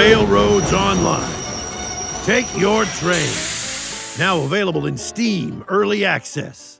Railroads Online. Take your train. Now available in Steam Early Access.